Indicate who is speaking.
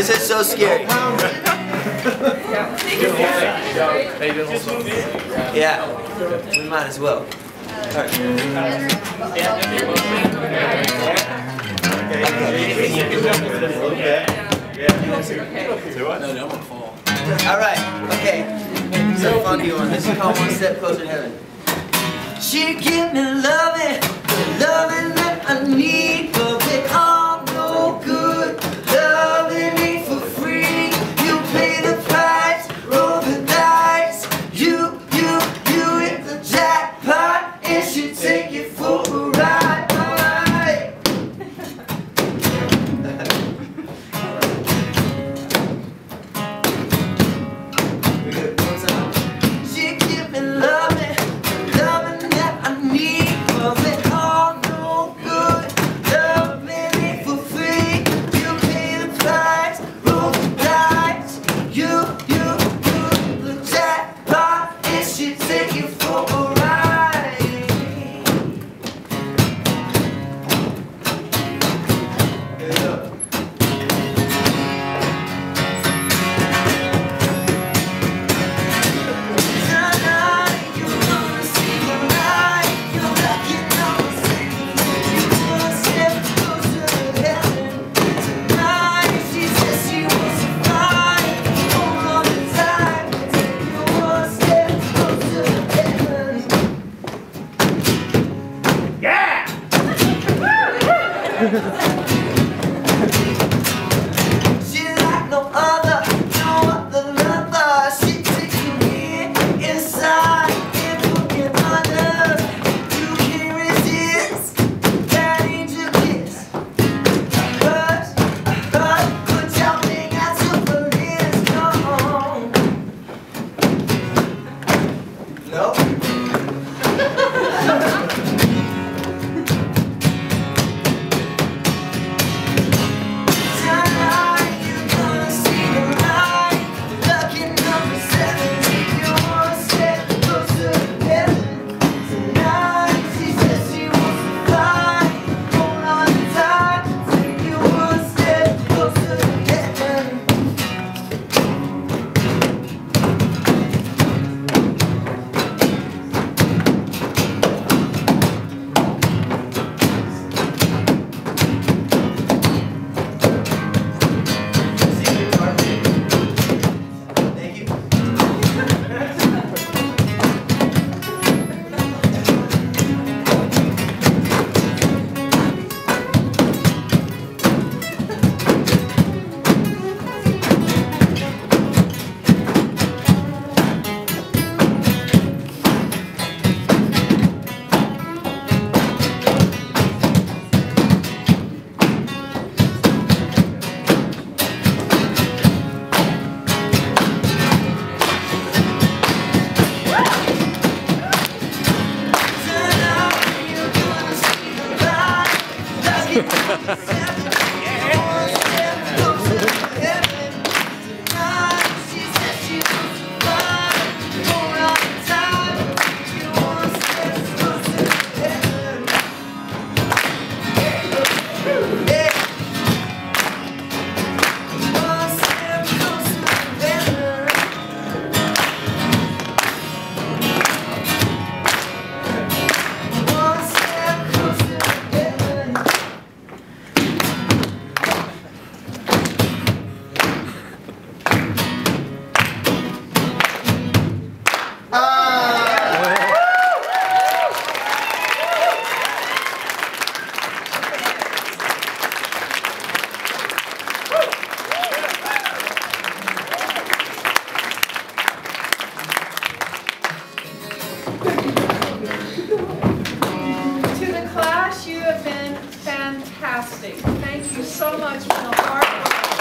Speaker 1: This is so scary. yeah, we might as well. All right, okay. So funky one. This is called One Step Closer to Heaven. She give me loving, loving that I need. はい。
Speaker 2: Thank you so much for the hard work.